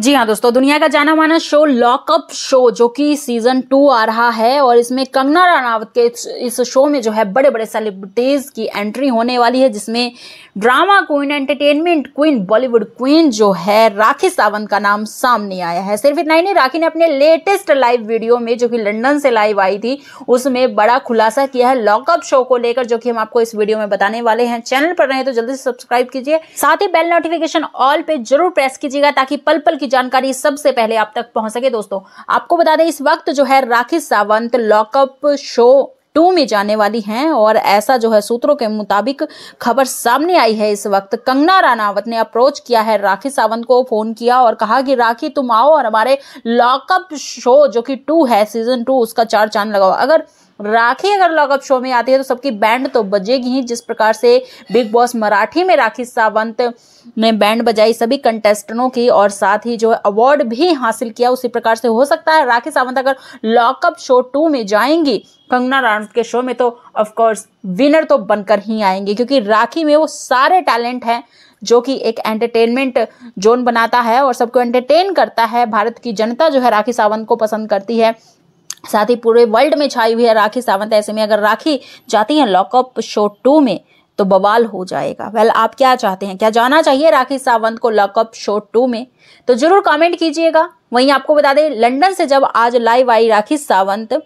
जी हाँ दोस्तों, दुनिया का जाना माना शो लॉकअप शो जो कि सीज़न टू आ रहा है और इसमें कंगना रनावत के इस शो में जो है बड़े बड़े सेलिब्रिटीज की एंट्री होने वाली है, जिसमें drama queen entertainment queen Bollywood queen जो है राखी सावंत का नाम सामने आया है। सिर्फ़ इतना ही नहीं, राखी ने अपने लेटेस्ट लाइव वीडियो में जो कि लंडन से लाइव आई थी, उसमें बड़ा खुलासा किया है लॉकअप शो को लेकर, जो कि हम आपको इस वीडियो में बताने वाले हैं। चैनल पर रहे तो जल्दी से सब्सक्राइब कीजिए। साथ ही बेल नोटिफिकेशन ऑल पे ज़रूर प्रेस कीजिएगा, ताकि पल पल की जानकारी सबसे पहले आप तक पहुँच सके दोस्तों। आपको बता दें, इस वक्त जो है Rakhi Sawant lock up show two में जाने वाली हैं और ऐसा जो है सूत्रों के मुताबिक खबर सामने आई है इस वक्त। कंगना रानावत ने अप्रोच किया है राखी सावंत को, फ़ोन किया और कहा कि, राखी, तुम आओ और हमारे लॉकअप शो जो कि टू है सीज़न टू उसका चार चाँद लगाओ। अगर राखी अगर लॉकअप शो में आती है तो सबकी बैंड तो बजेगी ही, जिस प्रकार से बिग बॉस मराठी में राखी सावंत ने बैंड बजाई सभी कंटेस्टेंटों की, और साथ ही जो अवार्ड भी हासिल किया, उसी प्रकार से हो सकता है राखी सावंत अगर लॉकअप शो टू में जाएँगी, कंगना रानौत के शो में तो ऑफकोर्स विनर तो बनकर ही आएँगे, क्योंकि राखी में वो सारे टैलेंट हैं, जो कि एक एंटरटेनमेंट जोन बनाता है, और सबको एंटरटेन करता है, भारत की जनता जो है राखी सावंत को पसंद करती है। साथ ही पूरे वर्ल्ड में छाई हुई है राखी सावंत। ऐसे में अगर राखी जाती है लॉकअप शो टू में तो बवाल हो जाएगा। वेल well, आप क्या चाहते हैं? क्या जाना चाहिए राखी सावंत को लॉकअप शो टू में? तो ज़रूर कमेंट कीजिएगा। वहीं आपको बता दें, लंदन से जब आज लाइव आई राखी सावंत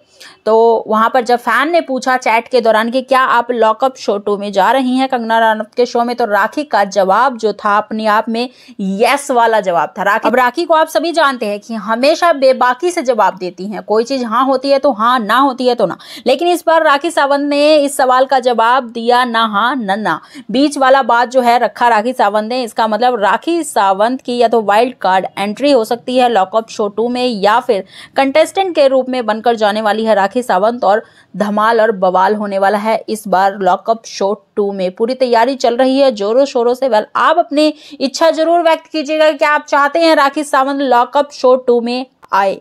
तो वहाँ पर जब फ़ैन ने पूछा चैट के दौरान कि क्या आप लॉकअप शो टू में जा रही हैं, कंगना रनौत के शो में तो राखी का जवाब जो था अपने आप में यस वाला जवाब था। राखी, अब राखी को आप सभी जानते हैं कि हमेशा बेबाकी से जवाब देती हैं। कोई चीज़ हाँ होती है तो हाँ ना होती है तो ना। लेकिन इस बार राखी सावंत ने इस सवाल का जवाब दिया ना हाँ न ना। बीच वाला बात जो है रखा राखी सावंत ने, इसका मतलब राखी सावंत की या तो वाइल्ड कार्ड एंट्री हो सकती है, लॉकअप शो टू में या फिर कंटेस्टेंट के रूप में बनकर जाने वाली है राखी सावंत और धमाल और बवाल होने वाला है। इस बार लॉकअप शो टू में पूरी तैयारी चल रही है जोरों शोरों से। वेल, आप अपनी इच्छा ज़रूर व्यक्त कीजिएगा कि आप चाहते हैं Rakhi Sawant lock up show two में आए।